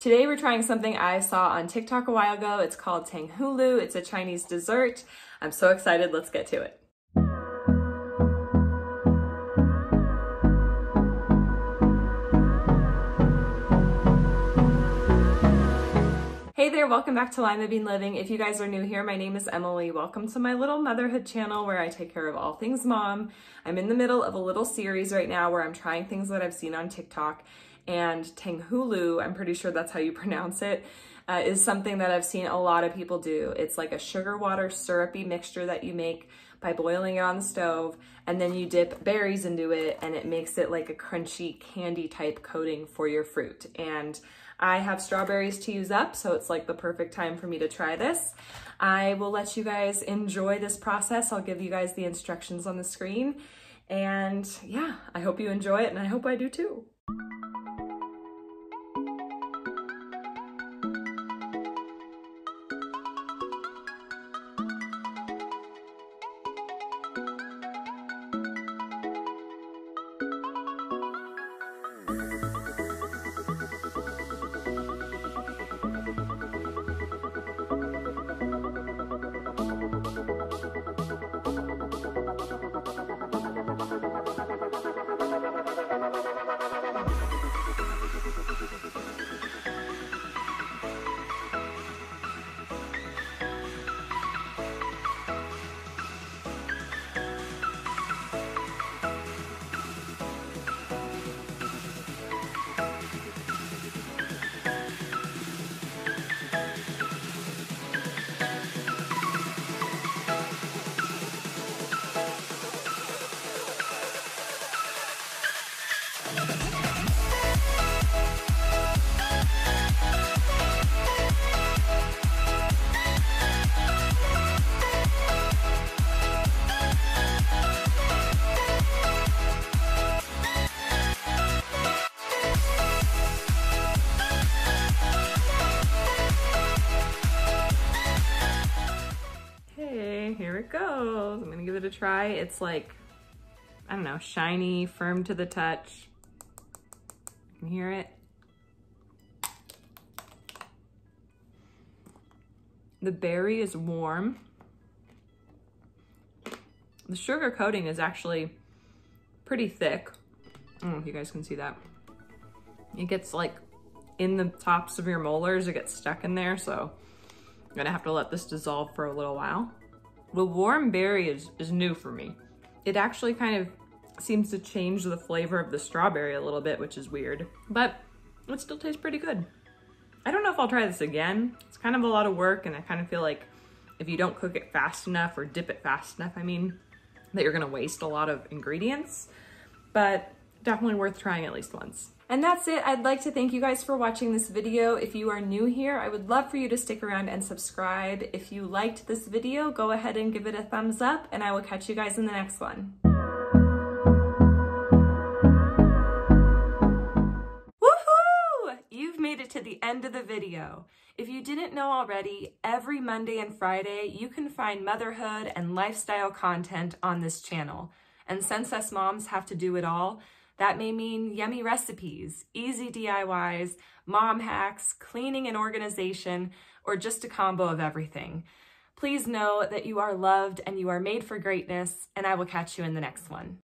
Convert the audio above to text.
Today we're trying something I saw on TikTok a while ago. It's called Tanghulu. It's a Chinese dessert. I'm so excited. Let's get to it. Hey there, welcome back to Lima Bean Living. If you guys are new here, my name is Emily. Welcome to my little motherhood channel where I take care of all things mom. I'm in the middle of a little series right now where I'm trying things that I've seen on TikTok and Tanghulu, I'm pretty sure that's how you pronounce it, uh, is something that I've seen a lot of people do. It's like a sugar water syrupy mixture that you make by boiling it on the stove and then you dip berries into it and it makes it like a crunchy candy type coating for your fruit. And I have strawberries to use up, so it's like the perfect time for me to try this. I will let you guys enjoy this process. I'll give you guys the instructions on the screen. And yeah, I hope you enjoy it and I hope I do too. Here it goes. I'm gonna give it a try. It's like, I don't know, shiny, firm to the touch. You can hear it. The berry is warm. The sugar coating is actually pretty thick. I don't know if you guys can see that. It gets like in the tops of your molars, it gets stuck in there, so I'm gonna have to let this dissolve for a little while. The warm berry is, is new for me. It actually kind of seems to change the flavor of the strawberry a little bit, which is weird, but it still tastes pretty good. I don't know if I'll try this again. It's kind of a lot of work and I kind of feel like if you don't cook it fast enough or dip it fast enough, I mean, that you're gonna waste a lot of ingredients, but definitely worth trying at least once. And that's it. I'd like to thank you guys for watching this video. If you are new here, I would love for you to stick around and subscribe. If you liked this video, go ahead and give it a thumbs up and I will catch you guys in the next one. Woohoo! You've made it to the end of the video. If you didn't know already, every Monday and Friday, you can find motherhood and lifestyle content on this channel. And since us moms have to do it all, that may mean yummy recipes, easy DIYs, mom hacks, cleaning and organization, or just a combo of everything. Please know that you are loved and you are made for greatness, and I will catch you in the next one.